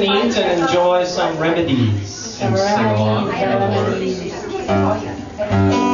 relax and eat and enjoy some remedies and sing along. Remedies, remedies.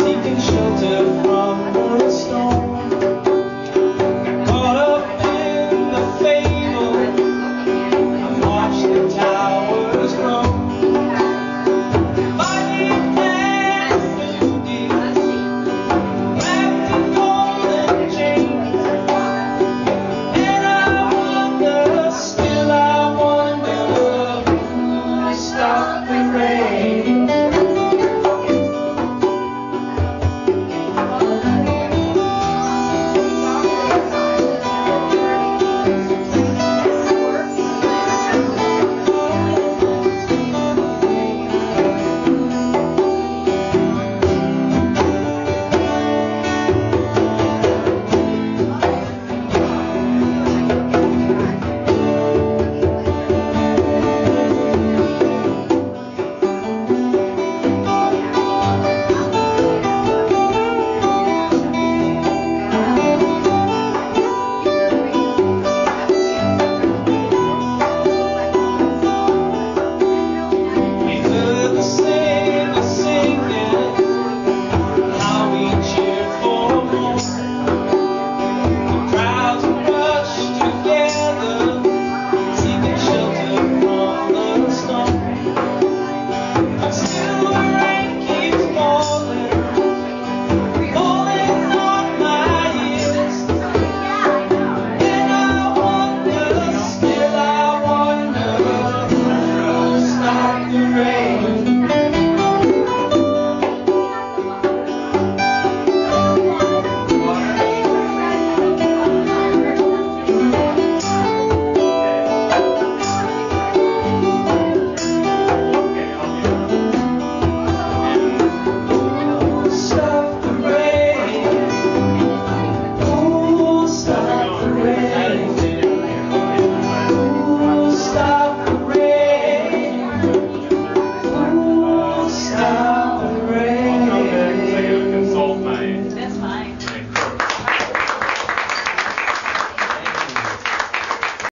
seeking shelter.